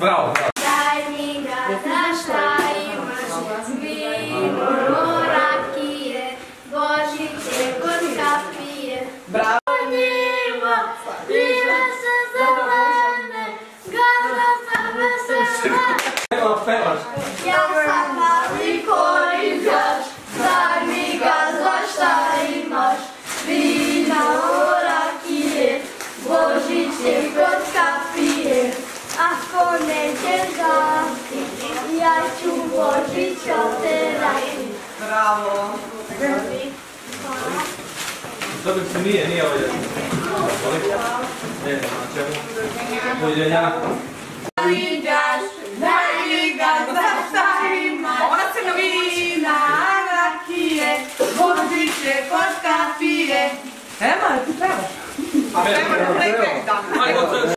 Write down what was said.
Bravo, bravo. Daj mi ga, znaš šta imaš, vino rakije, Božić je kod kapije. Bravo. Njima, njima se za mene, gada sam. Božić oterati. Bravo. Dobro se nije, nije ovdje. Ne, na čemu? Doviđenja. Viđaš, daj mi ga za šta imaš. Ona se na vina, rakije, Božiće kod kapije. Ema, ti pevaš? A pevaš, ne pevaš. Ajmo,